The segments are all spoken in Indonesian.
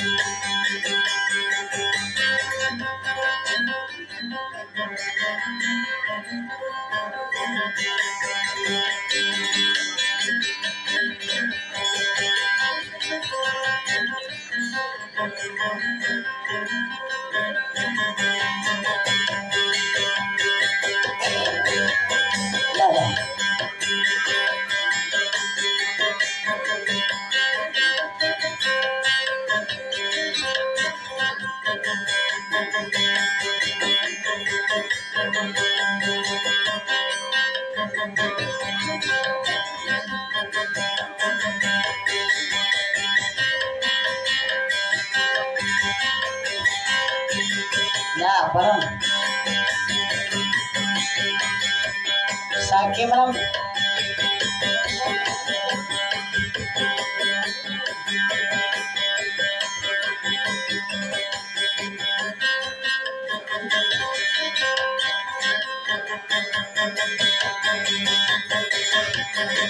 Thank you. Sakit malam. Sige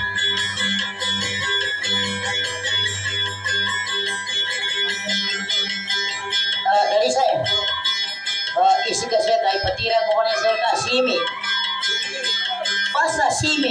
Patira ko ko na sir ka, simi. Basta simi.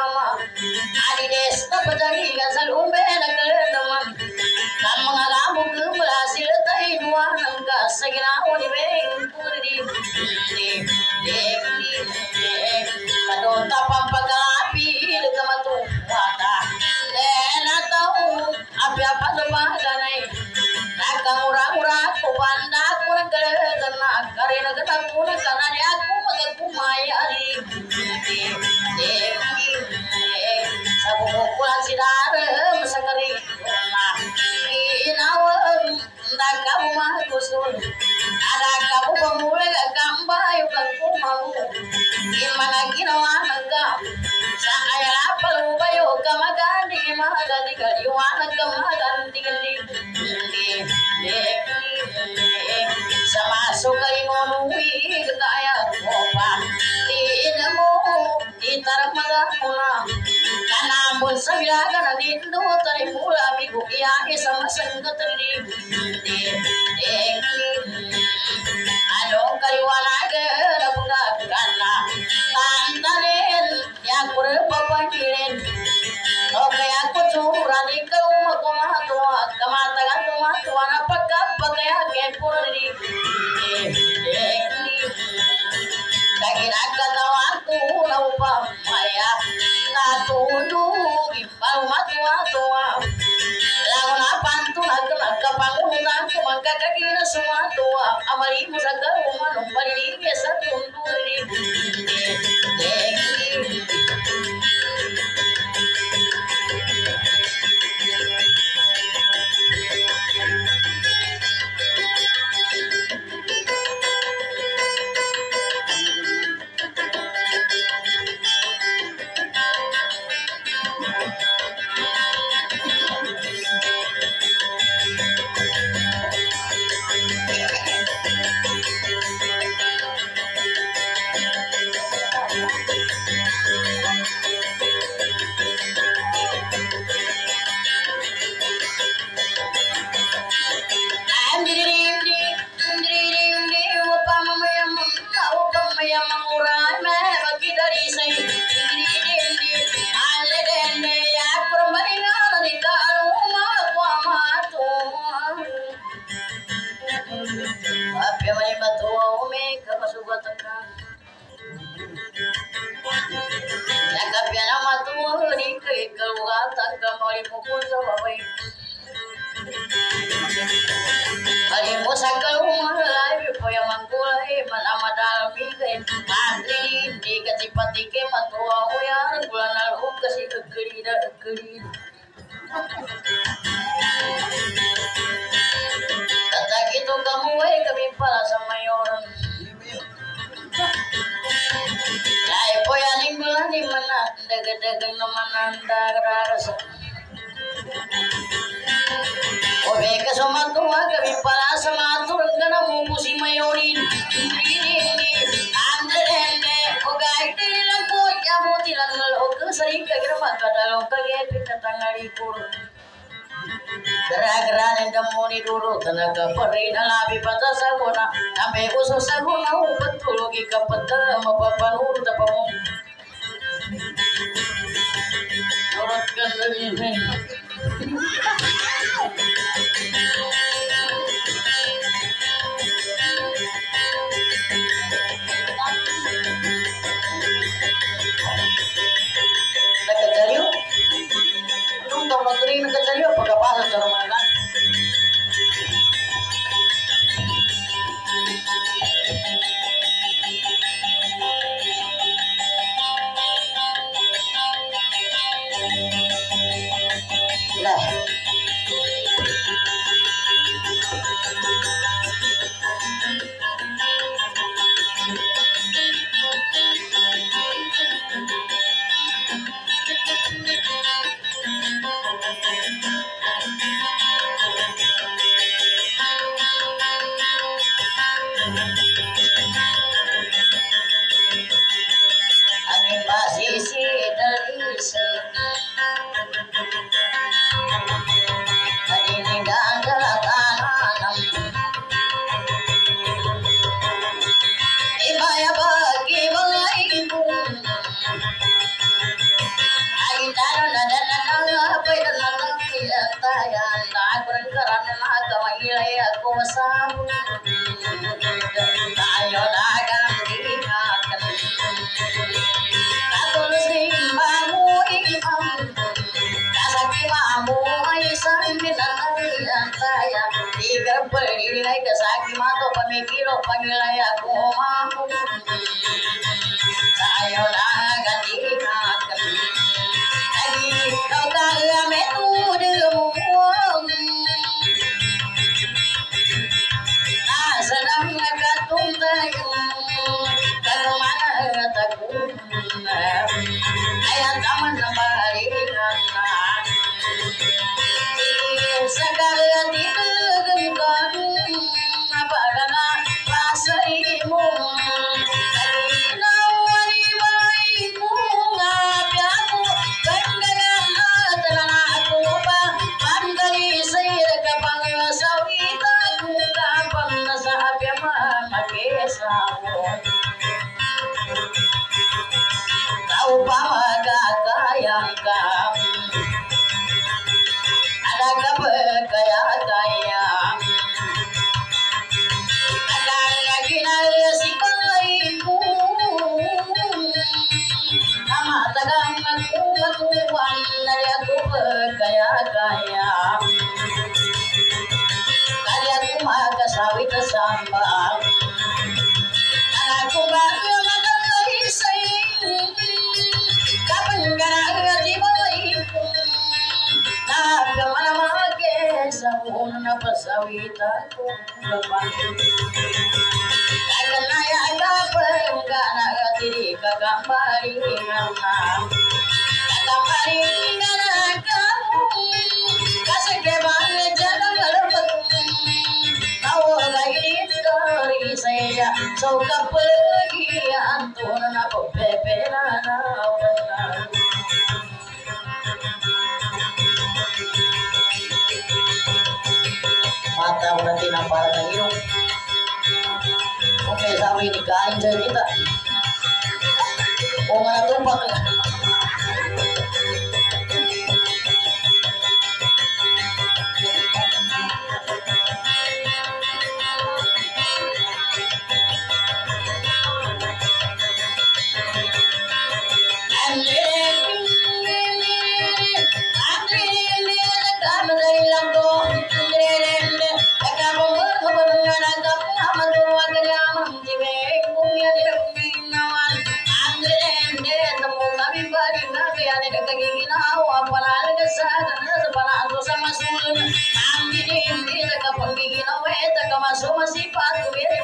kawahaga sa ayala palubayo kamagani mahagani kaliwana kamaganti kandi hindi sa maso kay manuwi kaya ko pa tiin mo itarap magakuna kanamon bilaga Magkamatagal tumatua ng pagkakas ಗಿಡಗಳಿಗೆ Itu kamu weh kebimpala sama orang. Lai poya ninggulah di mana? Deg-deg naman anda kerasa Obe kesumatuwa kebimpala sama ಸೈನ್ಯ ಗ್ರಮತಡಲ ಬಗೆ usus Orang like kaya kaya kali aku maga sawit sambal aku baru magai say kapan gara di bawahku Nagamanamage sa una pasawita ko Kaganaya agapang ka saya So kapagi antuna na pagpepera na benar mata para na ilong. Oke, sabi ni kain sa kita. O nga. Masipag,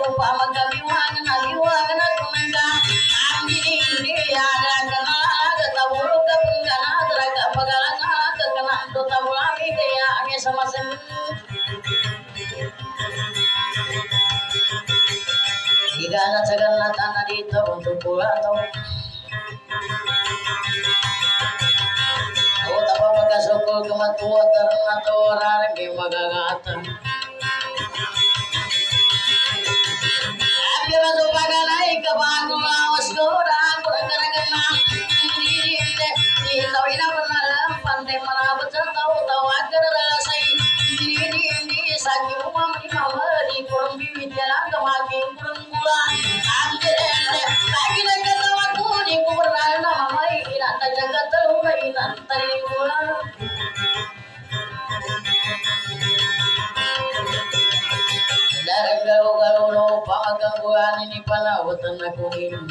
upamag kami wangan, nagiwangan at kumanda. Ang योग मतोतर मतोरार के मगगात आपके बस उपागना एक बागो आवश्यो राग रंगर गना नीरीते नी तविना बनर पंदे मनाब चताव तवाकर रासई नीरी नी सागिवा palawatan ako ngayon.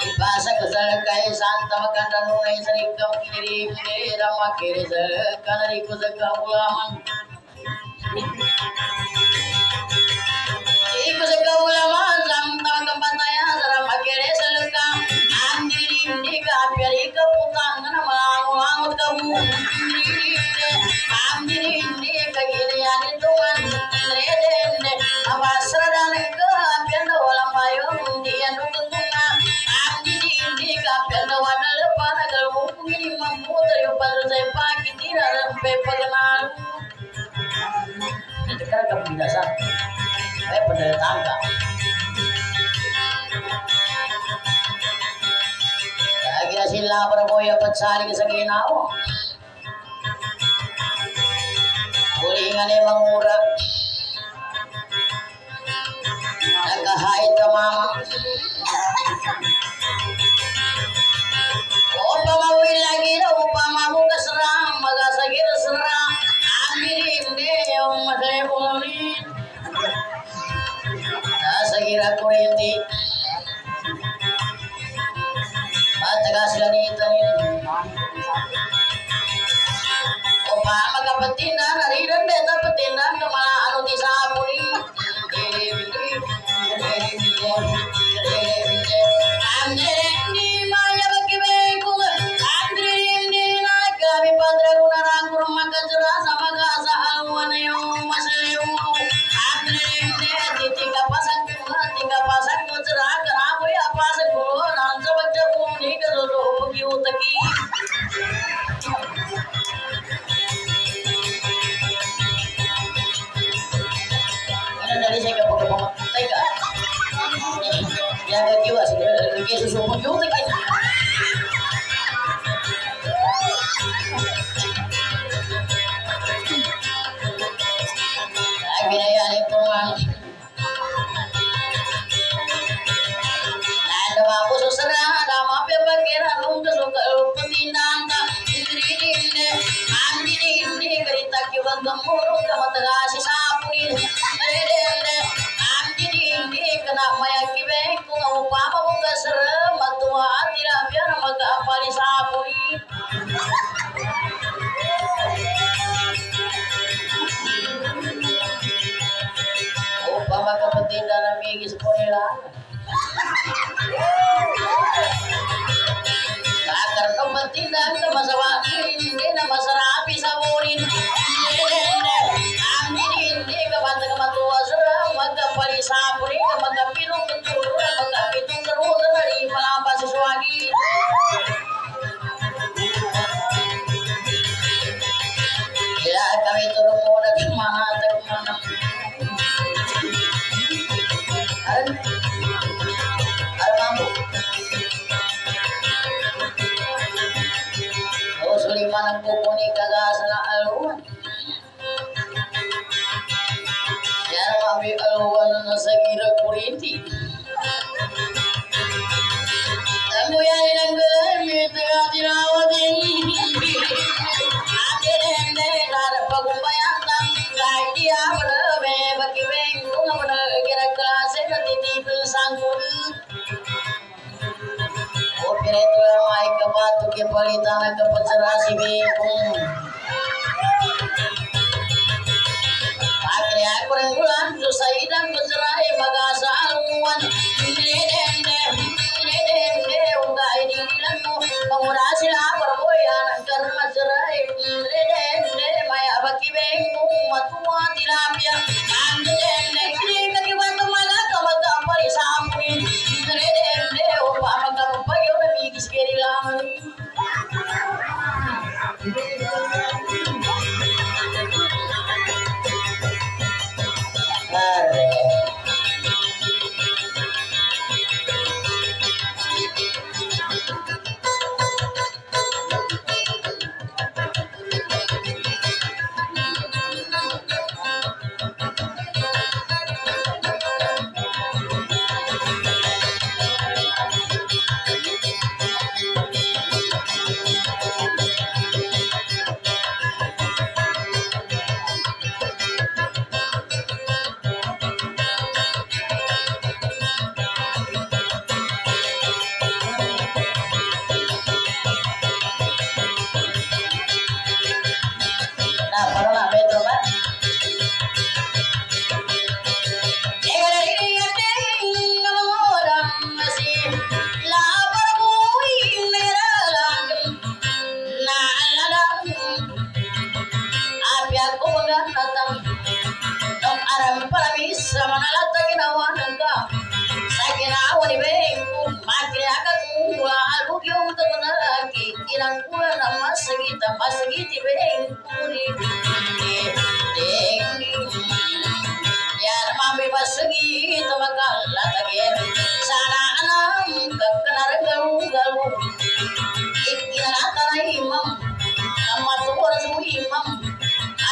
Ipasa ka sa lakay santa makanda nunay sa rikam kiniri pinira makiri sa kanari ko sa kaulaman. Iko sa kaulaman sa Benar tangga. Kaya sila berboya patsari sa ginawa. Kulingan ay mangura. Nagkahait ka. Rakuiti Mataga sila dito Upang magkapatid na kabatu ke palitan ang maya. latam Nom aram palami samana latakina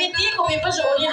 我也不熟的人。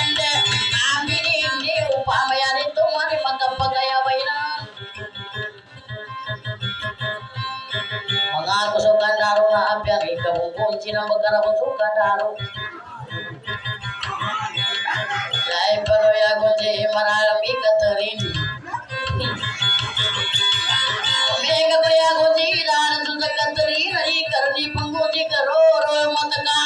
kandaro na apya reka mukunji na magara mutu kandaro. Jai palo ya gonje maral mika tarin mega ko ya gonji dar sunda katri rahi karni pungunji karo ro mat ka